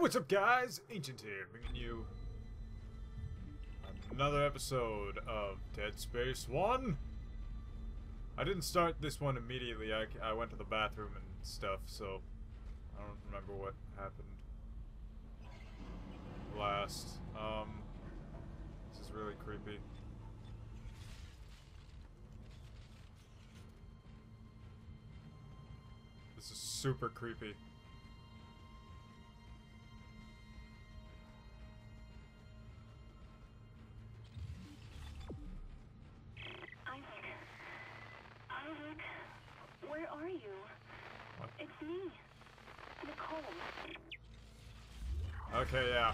what's up guys? Ancient here, bringing you another episode of Dead Space 1. I didn't start this one immediately, I, I went to the bathroom and stuff, so I don't remember what happened last. Um, this is really creepy. This is super creepy. Are you? What? It's me. Nicole. Okay, yeah.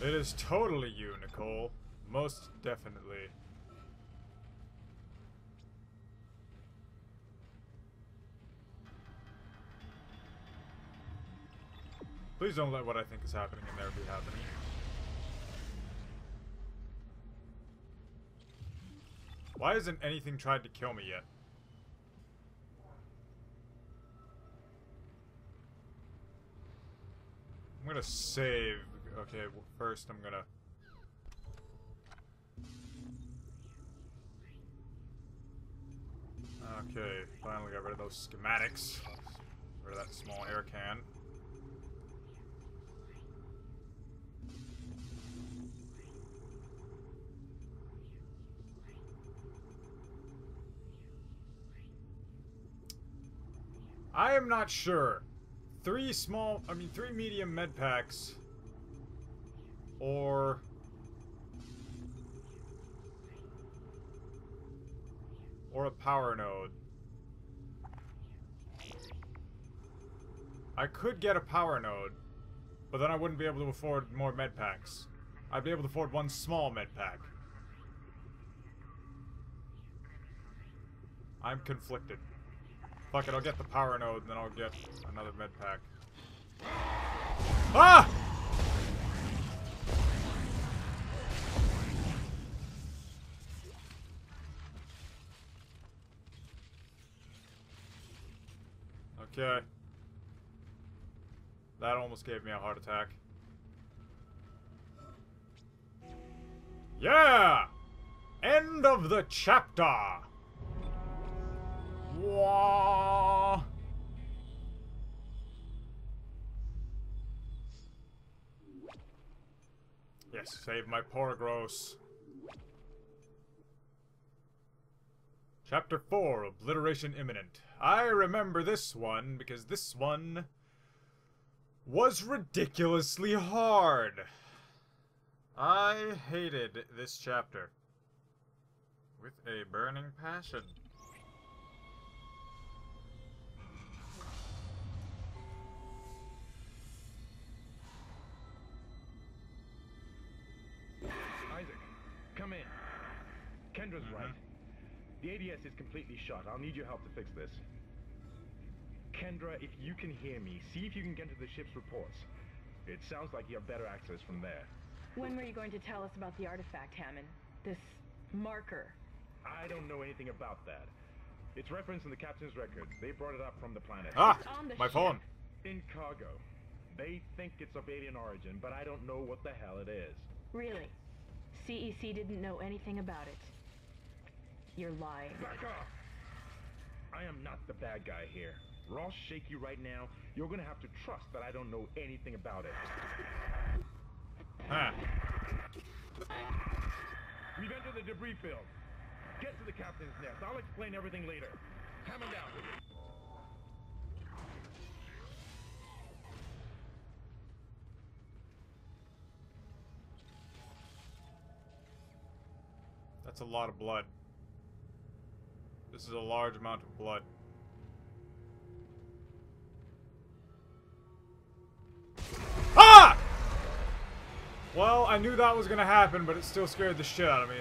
It is totally you, Nicole. Most definitely. Please don't let what I think is happening in there be happening. Why hasn't anything tried to kill me yet? Gonna save. Okay, well, first I'm gonna. Okay, finally got rid of those schematics. Rid of that small air can. I am not sure. Three small, I mean, three medium med packs. Or. Or a power node. I could get a power node, but then I wouldn't be able to afford more med packs. I'd be able to afford one small med pack. I'm conflicted. Fuck it, I'll get the power node and then I'll get another med pack. Ah! Okay. That almost gave me a heart attack. Yeah! End of the chapter! Wah. Yes, save my poor gross. Chapter 4, Obliteration Imminent. I remember this one because this one was ridiculously hard. I hated this chapter with a burning passion. Come in. Kendra's Mhm. right. The ADS is completely shut. I'll need your help to fix this. Kendra, if you can hear me, see if you can get to the ship's reports. It sounds like you have better access from there. When were you going to tell us about the artifact, Hammond? This marker. I don't know anything about that. It's referenced in the captain's records. They brought it up from the planet. Ah! on the My ship. phone. In cargo. They think it's of alien origin, but I don't know what the hell it is. Really? CEC didn't know anything about it. You're lying. Back off! I am not the bad guy here. Ross shake you right now. You're gonna have to trust that I don't know anything about it. Ah. We've entered the debris field. Get to the captain's nest. I'll explain everything later. Hammond out. That's a lot of blood. This is a large amount of blood. Ah! Well, I knew that was gonna happen, but it still scared the shit out of me.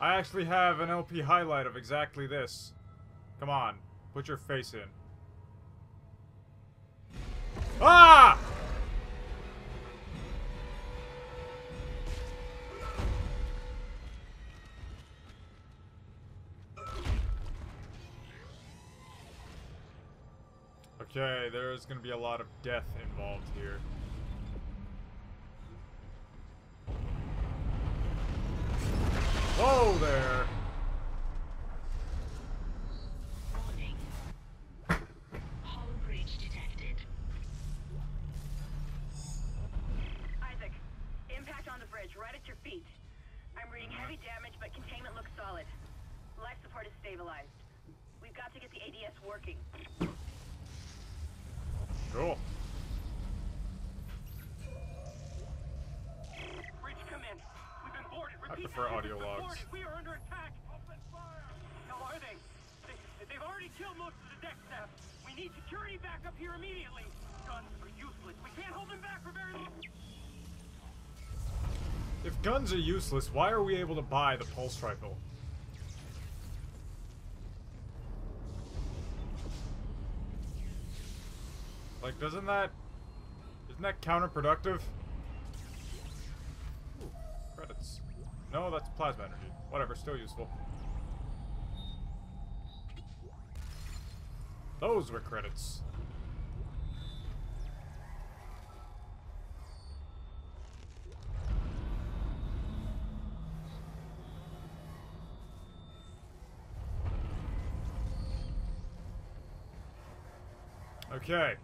I actually have an LP highlight of exactly this. Come on, put your face in. Ah! Okay, there's gonna be a lot of death involved here. Whoa there! Warning. Hull breach detected. Isaac, impact on the bridge, right at your feet. I'm reading heavy damage, but containment looks solid. Life support is stabilized. We've got to get the ADS working. Cool. Bridge, come in. We've been boarded. I prefer audio logs. boarded. We are under attack. Open fire. How are they? they? They've already killed most of the deck staff. We need security back up here immediately. Guns are useless. We can't hold them back for very long. If guns are useless, why are we able to buy the pulse rifle? Like, doesn't that... Isn't that counterproductive? Ooh, credits. No, that's plasma energy. Whatever, still useful. Those were credits. Okay.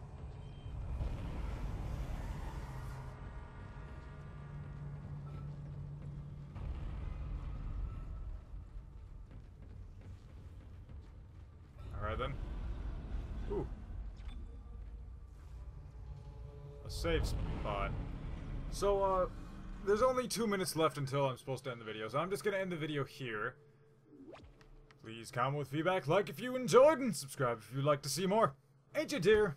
Then. Ooh. A safe spot. So, uh, there's only two minutes left until I'm supposed to end the video, so I'm just gonna end the video here. Please comment with feedback, like if you enjoyed, and subscribe if you'd like to see more. Ancient here?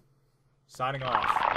Signing off.